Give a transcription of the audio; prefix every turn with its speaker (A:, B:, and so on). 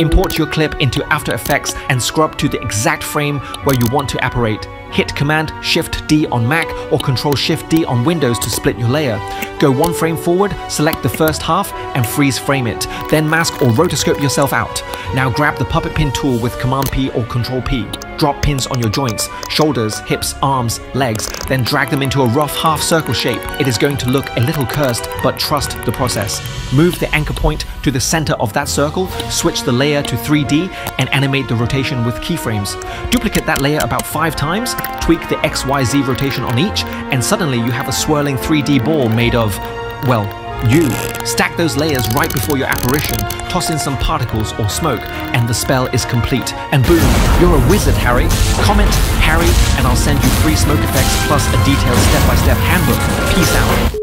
A: Import your clip into After Effects and scrub to the exact frame where you want to apparate. Hit Command Shift D on Mac or Control Shift D on Windows to split your layer. Go one frame forward, select the first half, and freeze frame it. Then mask or rotoscope yourself out. Now grab the puppet pin tool with Command P or Control P. Drop pins on your joints, shoulders, hips, arms, legs, then drag them into a rough half circle shape. It is going to look a little cursed, but trust the process. Move the anchor point to the center of that circle, switch the layer to 3D, and animate the rotation with keyframes. Duplicate that layer about five times, tweak the XYZ rotation on each, and suddenly you have a swirling 3D ball made of, well, you. Stack those layers right before your apparition, toss in some particles or smoke, and the spell is complete. And boom, you're a wizard, Harry. Comment Harry, and I'll send you free smoke effects plus a detailed step by step handbook. Peace out.